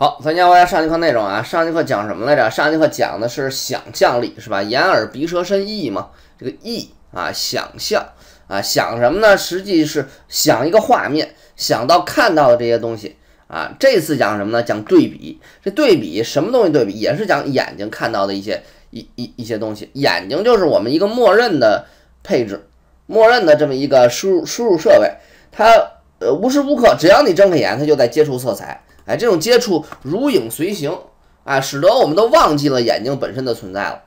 好，咱讲回来上节课内容啊，上节课讲什么来着？上节课讲的是想象力，是吧？眼耳鼻舌身意嘛，这个意啊，想象啊，想什么呢？实际是想一个画面，想到看到的这些东西啊。这次讲什么呢？讲对比。这对比什么东西对比？也是讲眼睛看到的一些一一一些东西。眼睛就是我们一个默认的配置，默认的这么一个输入输入设备，它呃无时无刻只要你睁开眼，它就在接触色彩。哎，这种接触如影随形啊，使得我们都忘记了眼睛本身的存在了。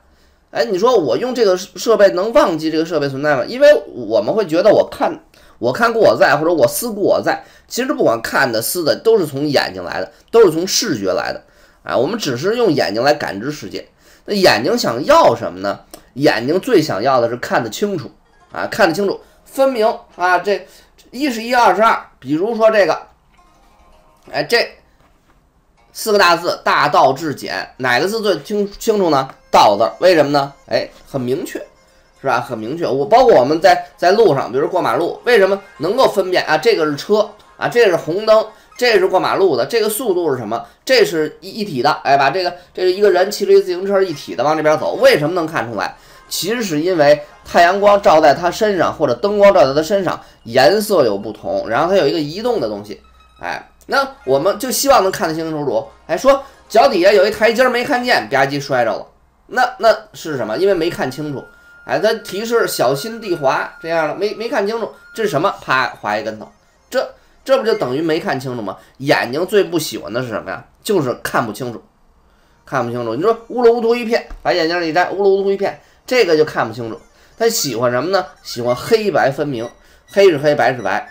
哎，你说我用这个设备能忘记这个设备存在吗？因为我们会觉得我看我看故我在，或者我思故我在。其实不管看的、思的，都是从眼睛来的，都是从视觉来的。啊，我们只是用眼睛来感知世界。那眼睛想要什么呢？眼睛最想要的是看得清楚啊，看得清楚、分明啊。这一是一，二是二。比如说这个，哎，这。四个大字“大道至简”，哪个字最清清楚呢？“道”字，为什么呢？哎，很明确，是吧？很明确。我包括我们在在路上，比如过马路，为什么能够分辨啊？这个是车啊，这是红灯，这是过马路的，这个速度是什么？这是一一体的。哎，把这个这是一个人骑着一自行车一体的往这边走，为什么能看出来？其实是因为太阳光照在他身上，或者灯光照在他身上，颜色有不同，然后它有一个移动的东西，哎。那我们就希望能看得清清楚楚。还说脚底下有一台阶没看见，吧唧摔着了。那那是什么？因为没看清楚。哎，它提示小心地滑，这样的没没看清楚，这是什么？啪，滑一跟头。这这不就等于没看清楚吗？眼睛最不喜欢的是什么呀？就是看不清楚，看不清楚。你说乌噜乌涂一片，把眼镜一摘，乌噜乌涂一片，这个就看不清楚。他喜欢什么呢？喜欢黑白分明，黑是黑，白是白。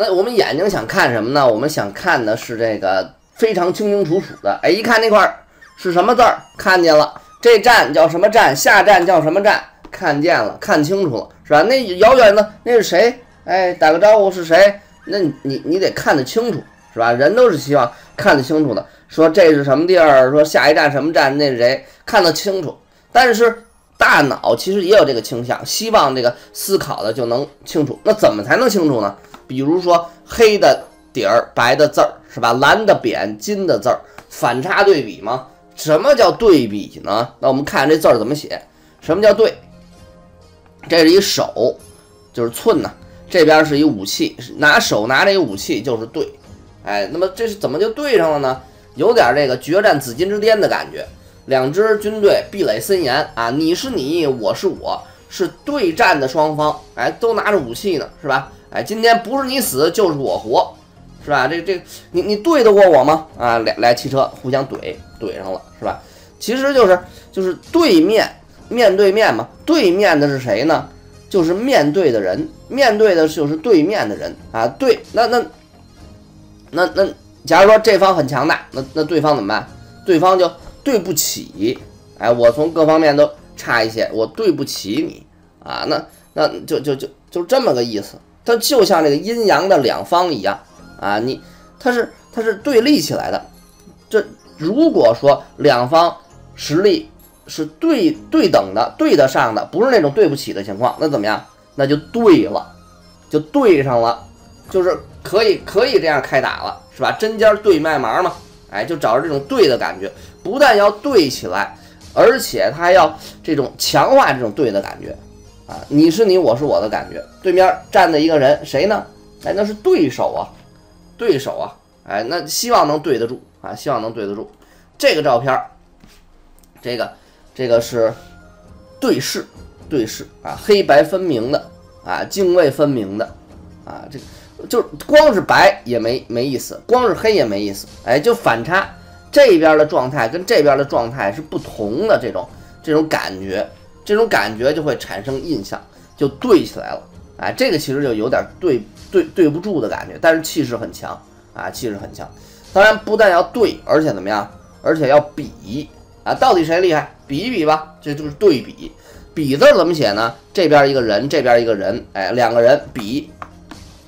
那我们眼睛想看什么呢？我们想看的是这个非常清清楚楚的。哎，一看那块儿是什么字儿，看见了。这站叫什么站？下站叫什么站？看见了，看清楚了，是吧？那遥远的那是谁？哎，打个招呼是谁？那你你得看得清楚，是吧？人都是希望看得清楚的。说这是什么地儿？说下一站什么站？那是谁？看得清楚。但是大脑其实也有这个倾向，希望这个思考的就能清楚。那怎么才能清楚呢？比如说黑的底儿，白的字儿，是吧？蓝的扁，金的字儿，反差对比吗？什么叫对比呢？那我们看这字儿怎么写？什么叫对？这是一手，就是寸呢。这边是一武器，拿手拿这个武器就是对。哎，那么这是怎么就对上了呢？有点这个决战紫金之巅的感觉。两支军队壁垒森严啊，你是你，我是我，是对战的双方。哎，都拿着武器呢，是吧？哎，今天不是你死就是我活，是吧？这这，你你对得过我吗？啊，俩俩汽车互相怼怼上了，是吧？其实就是就是对面面对面嘛，对面的是谁呢？就是面对的人，面对的就是对面的人啊。对，那那那那，假如说这方很强大，那那对方怎么办？对方就对不起，哎，我从各方面都差一些，我对不起你啊。那那就就就就这么个意思。它就像这个阴阳的两方一样啊，你它是它是对立起来的。这如果说两方实力是对对等的、对得上的，不是那种对不起的情况，那怎么样？那就对了，就对上了，就是可以可以这样开打了，是吧？针尖对麦芒嘛，哎，就找着这种对的感觉，不但要对起来，而且它还要这种强化这种对的感觉。啊，你是你，我是我的感觉。对面站的一个人，谁呢？哎，那是对手啊，对手啊，哎，那希望能对得住啊，希望能对得住。这个照片，这个这个是对视，对视啊，黑白分明的啊，泾渭分明的啊，这就光是白也没没意思，光是黑也没意思，哎，就反差，这边的状态跟这边的状态是不同的，这种这种感觉。这种感觉就会产生印象，就对起来了，哎，这个其实就有点对对对不住的感觉，但是气势很强啊，气势很强。当然不但要对，而且怎么样？而且要比啊，到底谁厉害？比一比吧，这就是对比。比字怎么写呢？这边一个人，这边一个人，哎，两个人比，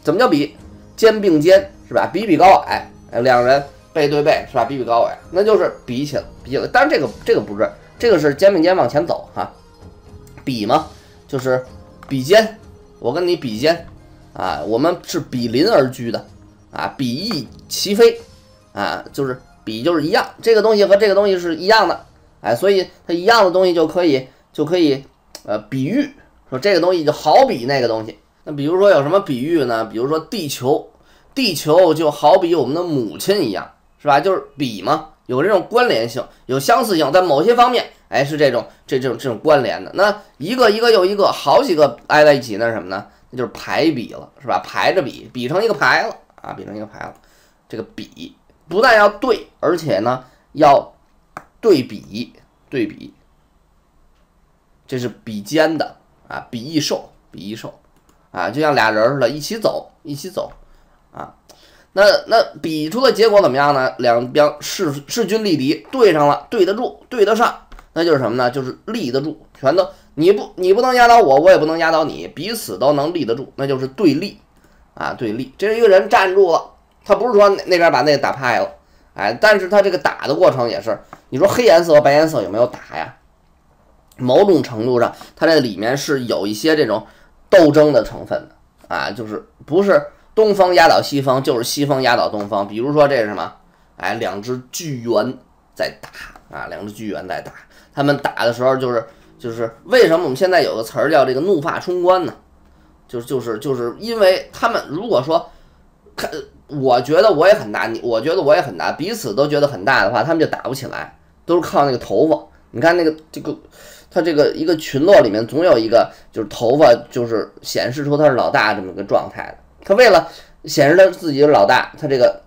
怎么叫比？肩并肩是吧？比比高矮，哎，两个人背对背是吧？比比高矮，那就是比起来，比起来。当然这个这个不是，这个是肩并肩往前走哈。比嘛，就是比肩，我跟你比肩啊，我们是比邻而居的啊，比翼齐飞啊，就是比就是一样，这个东西和这个东西是一样的，哎，所以它一样的东西就可以就可以呃比喻说这个东西就好比那个东西。那比如说有什么比喻呢？比如说地球，地球就好比我们的母亲一样，是吧？就是比嘛，有这种关联性，有相似性，在某些方面，哎，是这种这这种这种关联的。那一个一个又一个，好几个挨在一起，那是什么呢？那就是排比了，是吧？排着比，比成一个排了啊，比成一个排了。这个比不但要对，而且呢要对比对比，这是比肩的啊，比翼兽，比翼兽。啊，就像俩人似的，一起走，一起走，啊，那那比出的结果怎么样呢？两边势势均力敌，对上了，对得住，对得上，那就是什么呢？就是立得住，全都你不你不能压倒我，我也不能压倒你，彼此都能立得住，那就是对立，啊，对立。这是一个人站住了，他不是说那边把那个打派了，哎，但是他这个打的过程也是，你说黑颜色和白颜色有没有打呀？某种程度上，它这里面是有一些这种。斗争的成分的啊，就是不是东方压倒西方，就是西方压倒东方。比如说这是什么？哎，两只巨猿在打啊，两只巨猿在打。他们打的时候就是就是为什么我们现在有个词儿叫这个怒发冲冠呢？就是就是就是因为他们如果说看，我觉得我也很大，你我觉得我也很大，彼此都觉得很大的话，他们就打不起来，都是靠那个头发。你看那个这个。他这个一个群落里面总有一个就是头发就是显示出他是老大这么个状态的。他为了显示他自己是老大，他这个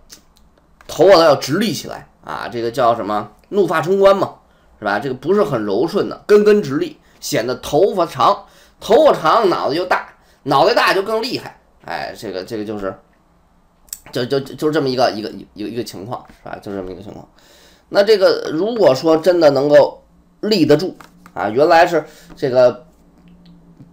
头发都要直立起来啊，这个叫什么怒发冲冠嘛，是吧？这个不是很柔顺的，根根直立，显得头发长，头发长脑袋就大，脑袋大就更厉害。哎，这个这个就是就就就这么一个一个一个一个情况，是吧？就这么一个情况。那这个如果说真的能够立得住。啊，原来是这个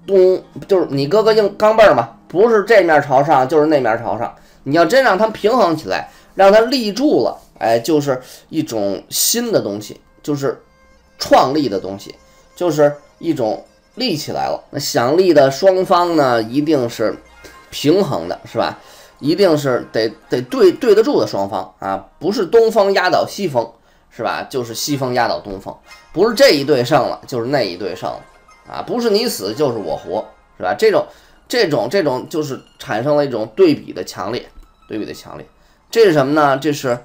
东，就是你哥哥硬钢镚儿嘛，不是这面朝上就是那面朝上。你要真让它平衡起来，让它立住了，哎，就是一种新的东西，就是创立的东西，就是一种立起来了。那想立的双方呢，一定是平衡的，是吧？一定是得得对对得住的双方啊，不是东方压倒西方。是吧？就是西方压倒东方，不是这一队胜了，就是那一队胜了，啊，不是你死就是我活，是吧？这种、这种、这种，就是产生了一种对比的强烈，对比的强烈。这是什么呢？这是、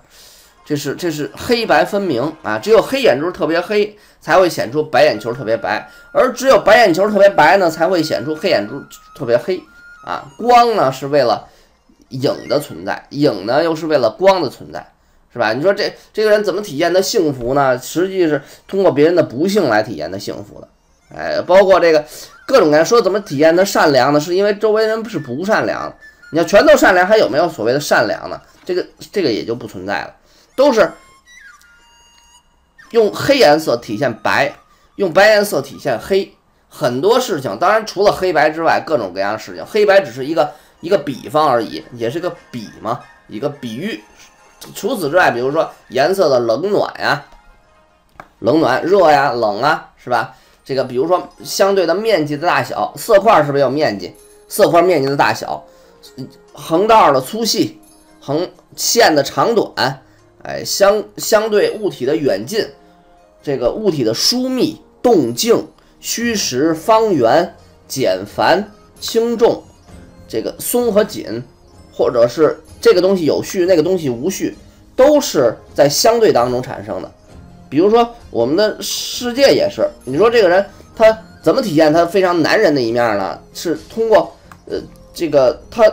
这是、这是黑白分明啊！只有黑眼珠特别黑，才会显出白眼球特别白；而只有白眼球特别白呢，才会显出黑眼珠特别黑啊！光呢是为了影的存在，影呢又是为了光的存在。是吧？你说这这个人怎么体现的幸福呢？实际是通过别人的不幸来体现的幸福的。哎，包括这个各种各样说怎么体现的善良呢？是因为周围人是不善良。你要全都善良，还有没有所谓的善良呢？这个这个也就不存在了。都是用黑颜色体现白，用白颜色体现黑。很多事情，当然除了黑白之外，各种各样的事情，黑白只是一个一个比方而已，也是个比嘛，一个比喻。除此之外，比如说颜色的冷暖呀，冷暖热呀，冷啊，是吧？这个比如说相对的面积的大小，色块是不是有面积？色块面积的大小，横道的粗细，横线的长短，哎，相相对物体的远近，这个物体的疏密、动静、虚实、方圆、简繁、轻重，这个松和紧，或者是。这个东西有序，那个东西无序，都是在相对当中产生的。比如说，我们的世界也是。你说这个人他怎么体现他非常男人的一面呢？是通过呃，这个他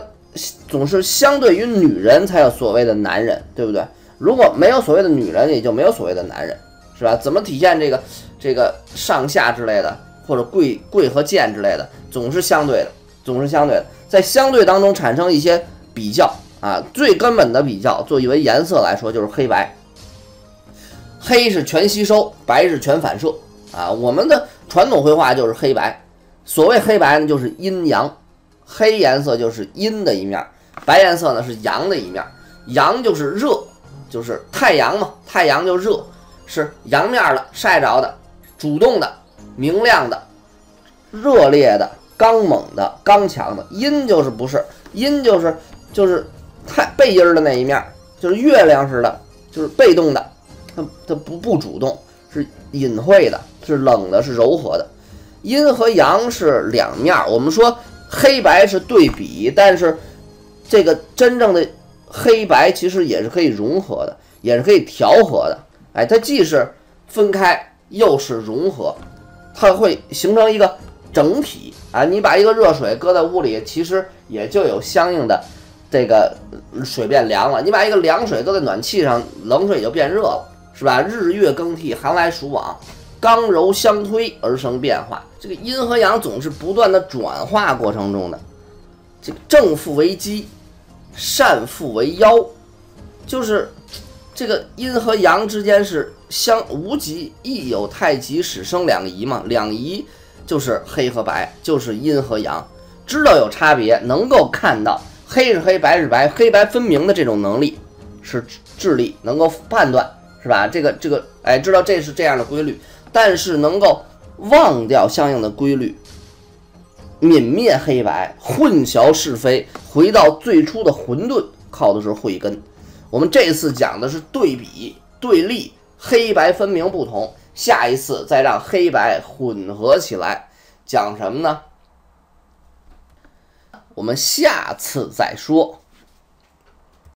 总是相对于女人才有所谓的男人，对不对？如果没有所谓的女人，也就没有所谓的男人，是吧？怎么体现这个这个上下之类的，或者贵贵和贱之类的，总是相对的，总是相对的，在相对当中产生一些比较。啊，最根本的比较，作为颜色来说，就是黑白。黑是全吸收，白是全反射。啊，我们的传统绘画就是黑白。所谓黑白呢，就是阴阳。黑颜色就是阴的一面，白颜色呢是阳的一面。阳就是热，就是太阳嘛，太阳就热，是阳面的，晒着的，主动的，明亮的，热烈的，刚猛的，刚强的。阴就是不是，阴就是就是。太背阴的那一面，就是月亮似的，就是被动的，它它不不主动，是隐晦的，是冷的，是柔和的。阴和阳是两面，我们说黑白是对比，但是这个真正的黑白其实也是可以融合的，也是可以调和的。哎，它既是分开，又是融合，它会形成一个整体啊。你把一个热水搁在屋里，其实也就有相应的这个水变凉了。你把一个凉水搁在暖气上，冷水就变热了，是吧？日月更替，寒来暑往。刚柔相推而生变化，这个阴和阳总是不断的转化过程中的，这个正负为基，善负为腰，就是这个阴和阳之间是相无极，亦有太极，始生两仪嘛。两仪就是黑和白，就是阴和阳，知道有差别，能够看到黑是黑，白是白，黑白分明的这种能力是智力，能够判断是吧？这个这个，哎，知道这是这样的规律。但是能够忘掉相应的规律，泯灭黑白，混淆是非，回到最初的混沌，靠的是慧根。我们这次讲的是对比、对立，黑白分明不同。下一次再让黑白混合起来，讲什么呢？我们下次再说。